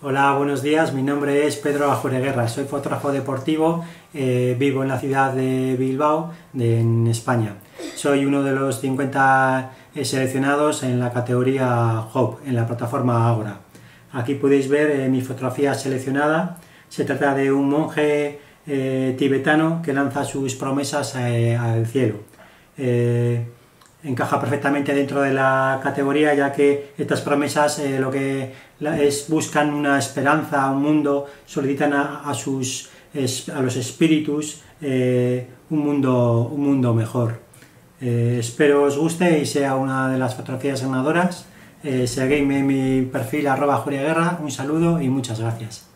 Hola, buenos días. Mi nombre es Pedro Ajureguerra. Soy fotógrafo deportivo. eh, vivo en la ciudad de Bilbao, en España. Soy uno de los 50 seleccionados en la categoría Hope, en la plataforma Agora. Aquí podéis ver eh, mi fotografía seleccionada. Se trata de un monje eh, tibetano que lanza sus promesas eh, al cielo. Encaja perfectamente dentro de la categoría ya que estas promesas eh, lo que es buscan una esperanza, un mundo, solicitan a, sus a los espíritus eh, un mundo un mundo mejor. Eh, espero os guste y sea una de las fotografías ganadoras. Eh, seguidme en mi perfil arroba Julia Guerra. Un saludo y muchas gracias.